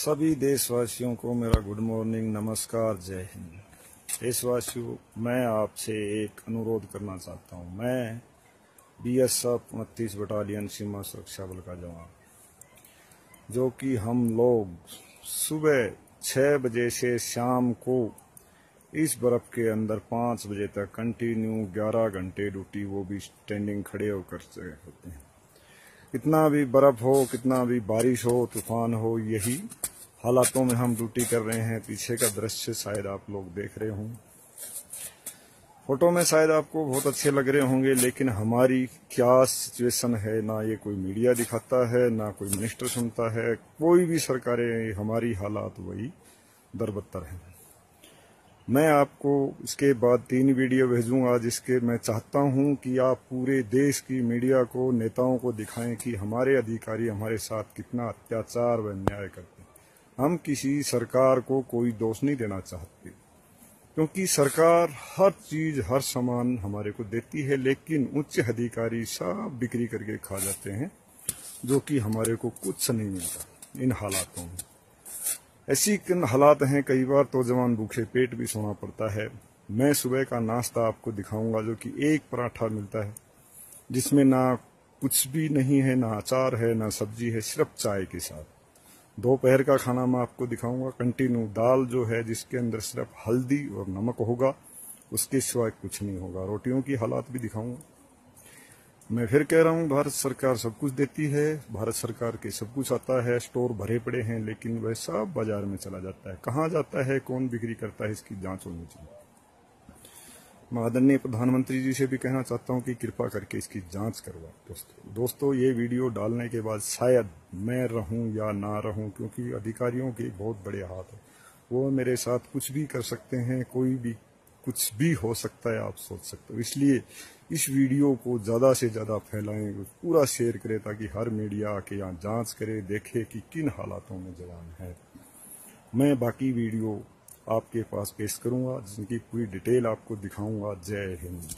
सभी देशवासियों को मेरा गुड मॉर्निंग, नमस्कार, जय हिंद। देशवासियों, मैं आपसे एक अनुरोध करना चाहता हूँ। मैं बीएसएफ उनतीस बटालियन सीमा सुरक्षा बल का जवान, जो कि हम लोग सुबह छह बजे से शाम को इस बर्फ़ के अंदर पाँच बजे तक कंटिन्यू ग्यारह घंटे ड्यूटी वो भी स्टैंडिंग खड़े होकर होते हैं। कितना भी बर्फ़ हो, कितना भी बारिश हो, तूफ़ान हो, यही हालातों में हम ड्यूटी कर रहे हैं। पीछे का दृश्य शायद आप लोग देख रहे हों। फ़ोटो में शायद आपको बहुत अच्छे लग रहे होंगे, लेकिन हमारी क्या सिचुएशन है, ना ये कोई मीडिया दिखाता है, ना कोई मिनिस्टर सुनता है, कोई भी सरकारें, हमारी हालात वही दरबत्तर हैं। मैं आपको इसके बाद तीन वीडियो भेजूँगा जिसके मैं चाहता हूँ कि आप पूरे देश की मीडिया को, नेताओं को दिखाएँ कि हमारे अधिकारी हमारे साथ कितना अत्याचार व अन्याय करते हैं। हम किसी सरकार को कोई दोष नहीं देना चाहते, क्योंकि सरकार हर चीज़, हर सामान हमारे को देती है, लेकिन उच्च अधिकारी सब बिक्री करके खा जाते हैं, जो कि हमारे को कुछ नहीं मिलता इन हालातों में। ऐसी हालात हैं? कई बार तो जवान भूखे पेट भी सोना पड़ता है। मैं सुबह का नाश्ता आपको दिखाऊँगा जो कि एक पराठा मिलता है, जिसमें ना कुछ भी नहीं है, ना अचार है, ना सब्ज़ी है, सिर्फ़ चाय के साथ। दोपहर का खाना मैं आपको दिखाऊँगा। कंटिन्यू दाल जो है, जिसके अंदर सिर्फ़ हल्दी और नमक होगा, उसके सिवाय कुछ नहीं होगा। रोटियों की हालात भी दिखाऊँगा। मैं फिर कह रहा हूँ, भारत सरकार सब कुछ देती है, भारत सरकार के सब कुछ आता है, स्टोर भरे पड़े हैं, लेकिन वह सब बाज़ार में चला जाता है। कहाँ जाता है, कौन बिक्री करता है, इसकी जाँच होनी चाहिए। मैं आदरणीय प्रधानमंत्री जी से भी कहना चाहता हूँ कि कृपा करके इसकी जाँच करवा दोस्तों दोस्तों, ये वीडियो डालने के बाद शायद मैं रहूँ या ना रहूँ, क्योंकि अधिकारियों के बहुत बड़े हाथ है। वो मेरे साथ कुछ भी कर सकते हैं, कोई भी कुछ भी हो सकता है, आप सोच सकते हो। इसलिए इस वीडियो को ज़्यादा से ज़्यादा फैलाएँ, पूरा शेयर करें ताकि हर मीडिया आके यहाँ जाँच करे, देखे कि किन हालातों में जवान है। मैं बाकी वीडियो आपके पास पेश करूँगा, जिनकी पूरी डिटेल आपको दिखाऊँगा। जय हिंद।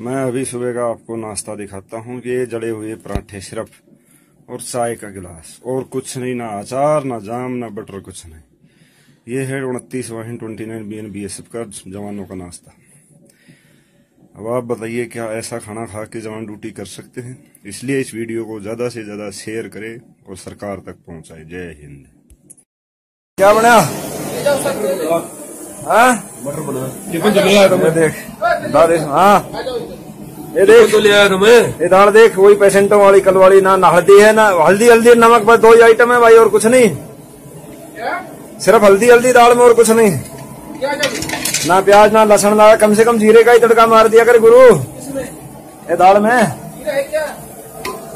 मैं अभी सुबह का आपको नाश्ता दिखाता हूँ। ये जड़े हुए पराठे सिर्फ़ और चाय का गिलास। और कुछ नहीं, ना अचार, ना जाम, ना बटर, कुछ नहीं। ये है उनतीस वाहन twenty nine B N B S F का जवानों का नाश्ता। अब आप बताइए क्या ऐसा खाना खा के जवान ड्यूटी कर सकते हैं? इसलिए इस वीडियो को ज़्यादा से ज़्यादा शेयर करें और सरकार तक पहुँचाए। जय हिंद। क्या बना? हाँ? देख दाल हाँ। ये देख। तो ले आया तुम्हें। ये दाल देख वही पेशेंटों वाली कल वाली ना हल्दी है ना हल्दी हल्दी नमक बस दो ही आइटम है भाई और कुछ नहीं। सिर्फ़ हल्दी हल्दी दाल में और कुछ नहीं। ना प्याज ना लहसुन ना कम से कम जीरे का ही तड़का मार दिया कर गुरु। ये दाल में?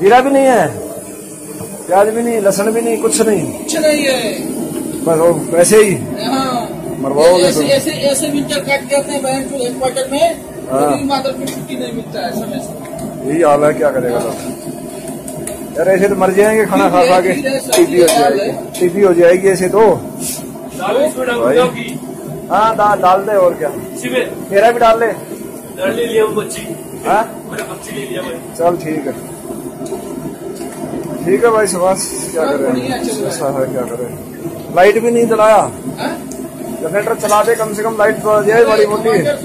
जीरा भी नहीं है। प्याज भी नहीं लहसुन भी नहीं कुछ नहीं। कुछ नहीं है बस वो वैसे ही। मरवाओगे ऐसे ऐसे ऐसे विंटर काट बहन में हाँ। मात्र छुट्टी नहीं मिलता है समय से यही हाल है क्या करेगा तो। यार ऐसे तो मर जाएँगे खाना खा खा के। टीबी हो जाएगी टीबी हो जाएगी ऐसे तो। दाल डाल भाई। दो की हाँ दाल डाल दे और क्या। मेरा भी डाल दे। ले लिया बच्ची। हाँ? बच्ची ले लिया भाई। चल ठीक है। ठीक है भाई सुभाष क्या करें रहा है। ऐसा है क्या करें लाइट भी नहीं जलाया? हाँ? जनरेटर चला दे कम से कम लाइट तो जाए बड़ी मोटी। है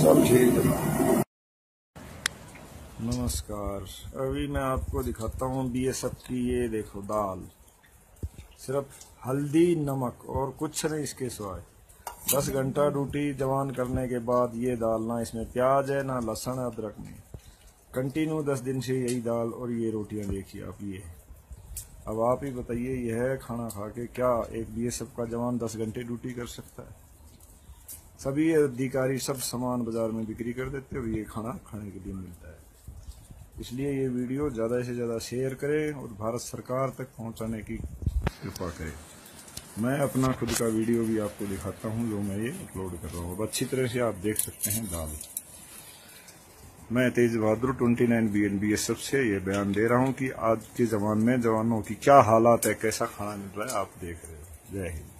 सब ठीक है। नमस्कार। अभी मैं आपको दिखाता हूँ बी एस एफ़ की ये देखो दाल। सिर्फ़ हल्दी, नमक और कुछ नहीं इसके सिवाय। दस घंटा ड्यूटी जवान करने के बाद ये दाल ना इसमें प्याज है, ना लहसुन, अदरक नहीं। कंटिन्यू दस दिन से यही दाल और ये रोटियाँ देखिए आप ये। अब आप ही बताइए, यह खाना खा के क्या एक बीएसएफ का जवान दस घंटे ड्यूटी कर सकता है? सभी अधिकारी सब सामान बाज़ार में बिक्री कर देते और ये खाना खाने के लिए मिलता है। इसलिए ये वीडियो ज़्यादा से ज़्यादा शेयर करें और भारत सरकार तक पहुँचाने की कृपा करें। मैं अपना खुद का वीडियो भी आपको दिखाता हूँ, जो मैं ये अपलोड कर रहा हूँ। अब अच्छी तरह से आप देख सकते हैं दाल। मैं Tej Bahadur twenty nine B N B S F से ये बयान दे रहा हूँ कि आज के जवान में जवानों की क्या हालात है, कैसा खाना मिल रहा है, आप देख रहे हो। जय हिंद।